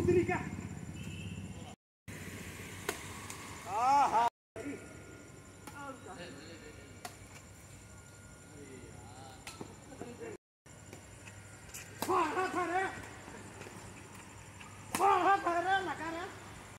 徒弟，干！啊哈！啊！快点！快点！